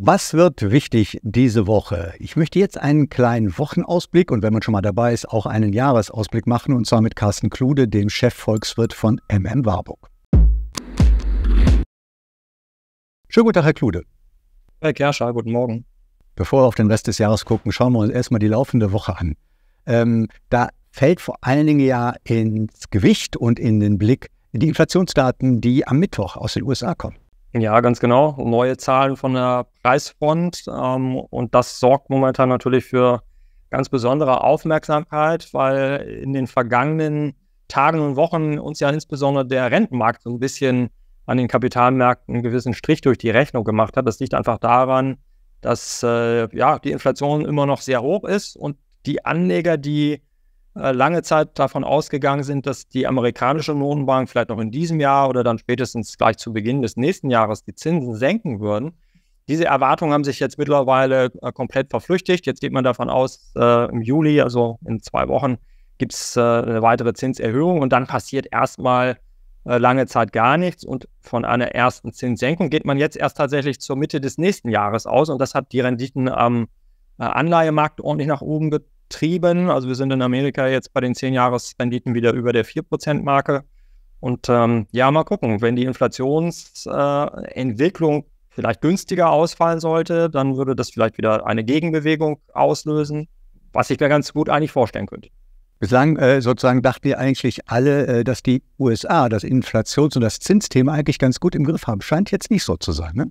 Was wird wichtig diese Woche? Ich möchte jetzt einen kleinen Wochenausblick und wenn man schon mal dabei ist, auch einen Jahresausblick machen und zwar mit Carsten Klude, dem Chefvolkswirt von MM Warburg. Schönen guten Tag, Herr Klude. Herr Kerscher, guten Morgen. Bevor wir auf den Rest des Jahres gucken, schauen wir uns erstmal die laufende Woche an. Ähm, da fällt vor allen Dingen ja ins Gewicht und in den Blick die Inflationsdaten, die am Mittwoch aus den USA kommen. Ja, ganz genau. Neue Zahlen von der Preisfront. Ähm, und das sorgt momentan natürlich für ganz besondere Aufmerksamkeit, weil in den vergangenen Tagen und Wochen uns ja insbesondere der Rentenmarkt so ein bisschen an den Kapitalmärkten einen gewissen Strich durch die Rechnung gemacht hat. Das liegt einfach daran, dass äh, ja, die Inflation immer noch sehr hoch ist und die Anleger, die lange Zeit davon ausgegangen sind, dass die amerikanische Notenbank vielleicht noch in diesem Jahr oder dann spätestens gleich zu Beginn des nächsten Jahres die Zinsen senken würden. Diese Erwartungen haben sich jetzt mittlerweile äh, komplett verflüchtigt. Jetzt geht man davon aus, äh, im Juli, also in zwei Wochen, gibt es äh, eine weitere Zinserhöhung und dann passiert erstmal äh, lange Zeit gar nichts. Und von einer ersten Zinssenkung geht man jetzt erst tatsächlich zur Mitte des nächsten Jahres aus und das hat die Renditen am äh, Anleihemarkt ordentlich nach oben getrieben getrieben. Also wir sind in Amerika jetzt bei den 10-Jahres-Renditen wieder über der 4%-Marke. Und ähm, ja, mal gucken, wenn die Inflationsentwicklung äh, vielleicht günstiger ausfallen sollte, dann würde das vielleicht wieder eine Gegenbewegung auslösen, was ich mir ganz gut eigentlich vorstellen könnte. Bislang äh, sozusagen dachten wir eigentlich alle, äh, dass die USA das Inflations- und das Zinsthema eigentlich ganz gut im Griff haben. Scheint jetzt nicht so zu sein, ne?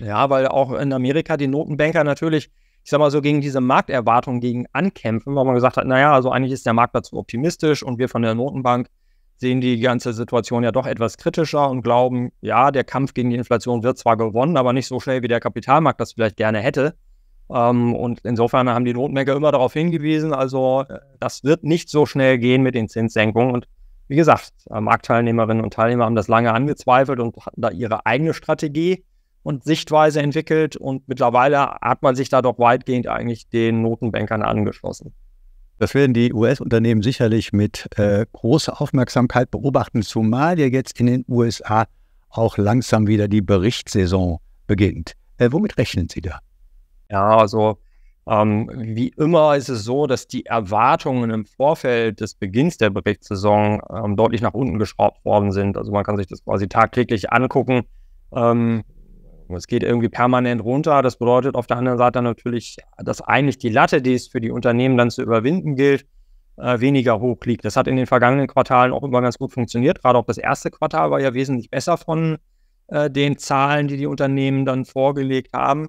Ja, weil auch in Amerika die Notenbanker natürlich ich sag mal so, gegen diese Markterwartung gegen ankämpfen, weil man gesagt hat, naja, also eigentlich ist der Markt dazu optimistisch und wir von der Notenbank sehen die ganze Situation ja doch etwas kritischer und glauben, ja, der Kampf gegen die Inflation wird zwar gewonnen, aber nicht so schnell, wie der Kapitalmarkt das vielleicht gerne hätte. Ähm, und insofern haben die Notenbanker immer darauf hingewiesen, also äh, das wird nicht so schnell gehen mit den Zinssenkungen. Und wie gesagt, äh, Marktteilnehmerinnen und Teilnehmer haben das lange angezweifelt und hatten da ihre eigene Strategie und Sichtweise entwickelt und mittlerweile hat man sich da doch weitgehend eigentlich den Notenbankern angeschlossen. Das werden die US-Unternehmen sicherlich mit äh, großer Aufmerksamkeit beobachten, zumal ja jetzt in den USA auch langsam wieder die Berichtssaison beginnt. Äh, womit rechnen Sie da? Ja, also ähm, wie immer ist es so, dass die Erwartungen im Vorfeld des Beginns der Berichtssaison ähm, deutlich nach unten geschraubt worden sind. Also man kann sich das quasi tagtäglich angucken. Ähm, es geht irgendwie permanent runter. Das bedeutet auf der anderen Seite natürlich, dass eigentlich die Latte, die es für die Unternehmen dann zu überwinden gilt, äh, weniger hoch liegt. Das hat in den vergangenen Quartalen auch immer ganz gut funktioniert. Gerade auch das erste Quartal war ja wesentlich besser von äh, den Zahlen, die die Unternehmen dann vorgelegt haben.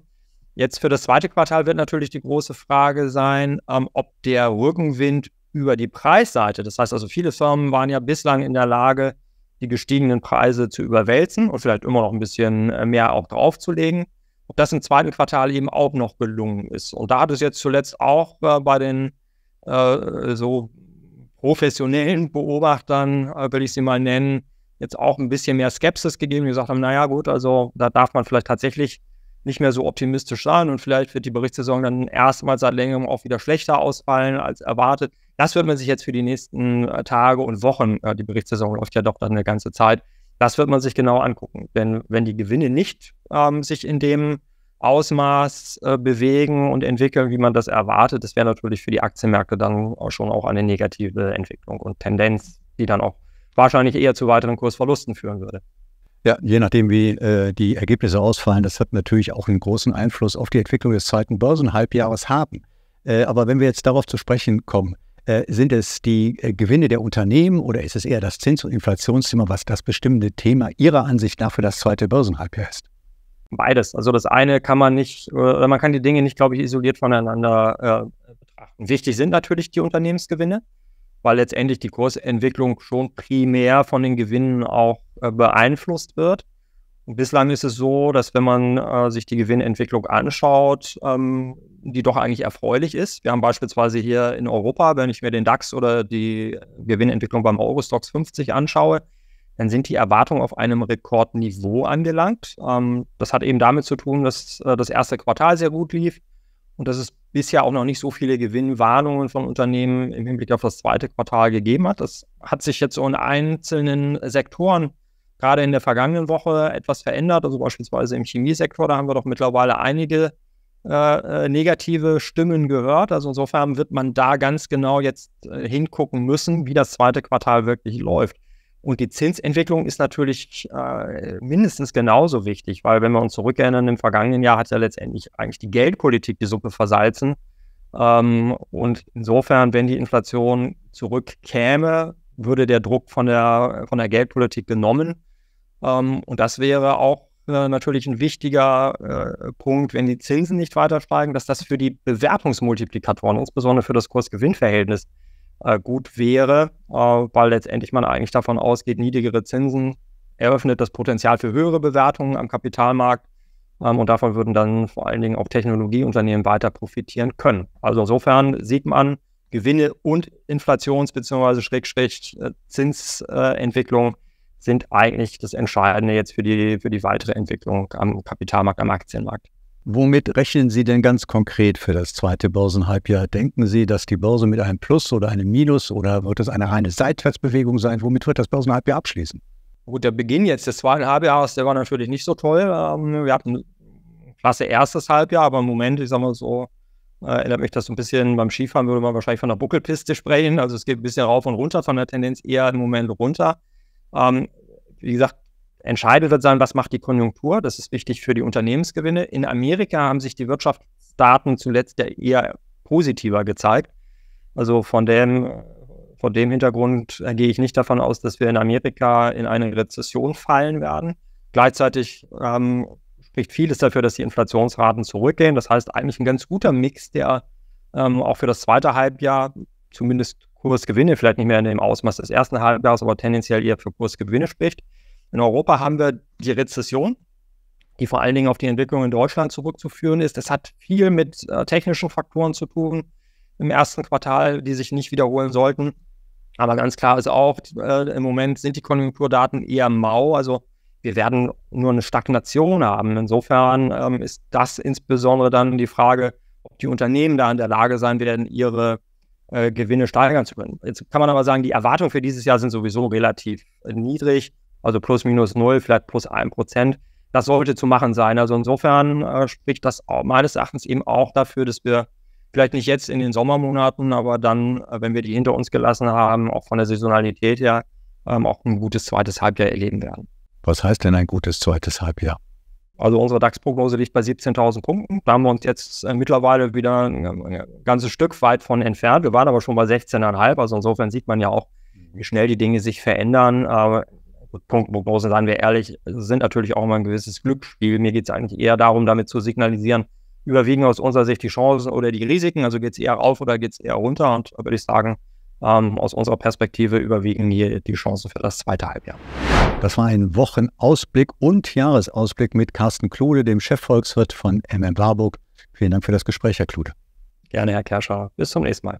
Jetzt für das zweite Quartal wird natürlich die große Frage sein, ähm, ob der Rückenwind über die Preisseite, das heißt also viele Firmen waren ja bislang in der Lage, die gestiegenen Preise zu überwälzen und vielleicht immer noch ein bisschen äh, mehr auch draufzulegen. Ob das im zweiten Quartal eben auch noch gelungen ist. Und da hat es jetzt zuletzt auch äh, bei den äh, so professionellen Beobachtern, äh, will ich sie mal nennen, jetzt auch ein bisschen mehr Skepsis gegeben, die gesagt haben, naja gut, also da darf man vielleicht tatsächlich nicht mehr so optimistisch sein und vielleicht wird die Berichtssaison dann erstmals seit längerem auch wieder schlechter ausfallen als erwartet. Das wird man sich jetzt für die nächsten äh, Tage und Wochen, äh, die Berichtssaison läuft ja doch dann eine ganze Zeit, das wird man sich genau angucken. Denn wenn die Gewinne nicht ähm, sich in dem Ausmaß äh, bewegen und entwickeln, wie man das erwartet, das wäre natürlich für die Aktienmärkte dann auch schon auch eine negative Entwicklung und Tendenz, die dann auch wahrscheinlich eher zu weiteren Kursverlusten führen würde. Ja, je nachdem, wie äh, die Ergebnisse ausfallen, das hat natürlich auch einen großen Einfluss auf die Entwicklung des zweiten Börsenhalbjahres haben. Äh, aber wenn wir jetzt darauf zu sprechen kommen, äh, sind es die äh, Gewinne der Unternehmen oder ist es eher das Zins- und Inflationsthema, was das bestimmte Thema Ihrer Ansicht nach für das zweite Börsenhalbjahr ist? Beides. Also das eine kann man nicht, oder man kann die Dinge nicht, glaube ich, isoliert voneinander äh, betrachten. Wichtig sind natürlich die Unternehmensgewinne weil letztendlich die Kursentwicklung schon primär von den Gewinnen auch äh, beeinflusst wird. Bislang ist es so, dass wenn man äh, sich die Gewinnentwicklung anschaut, ähm, die doch eigentlich erfreulich ist. Wir haben beispielsweise hier in Europa, wenn ich mir den DAX oder die Gewinnentwicklung beim Eurostox 50 anschaue, dann sind die Erwartungen auf einem Rekordniveau angelangt. Ähm, das hat eben damit zu tun, dass äh, das erste Quartal sehr gut lief und dass es bisher auch noch nicht so viele Gewinnwarnungen von Unternehmen im Hinblick auf das zweite Quartal gegeben hat. Das hat sich jetzt so in einzelnen Sektoren gerade in der vergangenen Woche etwas verändert. Also beispielsweise im Chemiesektor, da haben wir doch mittlerweile einige äh, äh, negative Stimmen gehört. Also insofern wird man da ganz genau jetzt äh, hingucken müssen, wie das zweite Quartal wirklich läuft. Und die Zinsentwicklung ist natürlich äh, mindestens genauso wichtig, weil wenn wir uns zurückerinnern, im vergangenen Jahr hat ja letztendlich eigentlich die Geldpolitik die Suppe versalzen. Ähm, und insofern, wenn die Inflation zurückkäme, würde der Druck von der, von der Geldpolitik genommen. Ähm, und das wäre auch äh, natürlich ein wichtiger äh, Punkt, wenn die Zinsen nicht weiter steigen, dass das für die Bewertungsmultiplikatoren, insbesondere für das Kurs-Gewinn-Verhältnis, äh, gut wäre, äh, weil letztendlich man eigentlich davon ausgeht, niedrigere Zinsen eröffnet das Potenzial für höhere Bewertungen am Kapitalmarkt ähm, und davon würden dann vor allen Dingen auch Technologieunternehmen weiter profitieren können. Also insofern sieht man Gewinne und Inflations- bzw. Schrägstrich äh, Zinsentwicklung sind eigentlich das Entscheidende jetzt für die, für die weitere Entwicklung am Kapitalmarkt, am Aktienmarkt. Womit rechnen Sie denn ganz konkret für das zweite Börsenhalbjahr? Denken Sie, dass die Börse mit einem Plus oder einem Minus oder wird es eine reine Seitwärtsbewegung sein? Womit wird das Börsenhalbjahr abschließen? Gut, der Beginn jetzt des zweiten Halbjahres, der war natürlich nicht so toll. Ähm, wir hatten ein klasse erstes Halbjahr, aber im Moment, ich sag mal so, äh, erinnert mich das so ein bisschen, beim Skifahren würde man wahrscheinlich von der Buckelpiste sprechen. Also es geht ein bisschen rauf und runter, von der Tendenz eher im Moment runter. Ähm, wie gesagt, entscheidend wird sein, was macht die Konjunktur. Das ist wichtig für die Unternehmensgewinne. In Amerika haben sich die Wirtschaftsdaten zuletzt eher positiver gezeigt. Also von dem, von dem Hintergrund gehe ich nicht davon aus, dass wir in Amerika in eine Rezession fallen werden. Gleichzeitig ähm, spricht vieles dafür, dass die Inflationsraten zurückgehen. Das heißt, eigentlich ein ganz guter Mix, der ähm, auch für das zweite Halbjahr zumindest Kursgewinne, vielleicht nicht mehr in dem Ausmaß des ersten Halbjahres, aber tendenziell eher für Kursgewinne spricht. In Europa haben wir die Rezession, die vor allen Dingen auf die Entwicklung in Deutschland zurückzuführen ist. Das hat viel mit äh, technischen Faktoren zu tun im ersten Quartal, die sich nicht wiederholen sollten. Aber ganz klar ist auch, äh, im Moment sind die Konjunkturdaten eher mau. Also wir werden nur eine Stagnation haben. Insofern ähm, ist das insbesondere dann die Frage, ob die Unternehmen da in der Lage sein werden, ihre äh, Gewinne steigern zu können. Jetzt kann man aber sagen, die Erwartungen für dieses Jahr sind sowieso relativ äh, niedrig, also plus minus null, vielleicht plus ein Prozent. Das sollte zu machen sein. Also insofern äh, spricht das auch, meines Erachtens eben auch dafür, dass wir vielleicht nicht jetzt in den Sommermonaten, aber dann, äh, wenn wir die hinter uns gelassen haben, auch von der Saisonalität her, ähm, auch ein gutes zweites Halbjahr erleben werden. Was heißt denn ein gutes zweites Halbjahr? Also unsere DAX-Prognose liegt bei 17.000 Punkten. Da haben wir uns jetzt äh, mittlerweile wieder ein, ein, ganzes Stück weit von entfernt. Wir waren aber schon bei 16,5. Also insofern sieht man ja auch, wie schnell die Dinge sich verändern. Aber Punktprognosen, seien wir ehrlich, sind natürlich auch immer ein gewisses Glücksspiel. Mir geht es eigentlich eher darum, damit zu signalisieren, überwiegen aus unserer Sicht die Chancen oder die Risiken. Also geht es eher rauf oder geht es eher runter? Und würde ich sagen, ähm, aus unserer Perspektive überwiegen hier die Chancen für das zweite Halbjahr. Das war ein Wochenausblick und Jahresausblick mit Carsten Klude, dem Chefvolkswirt von MM Warburg. Vielen Dank für das Gespräch, Herr Klude. Gerne, Herr Kerscher. Bis zum nächsten Mal.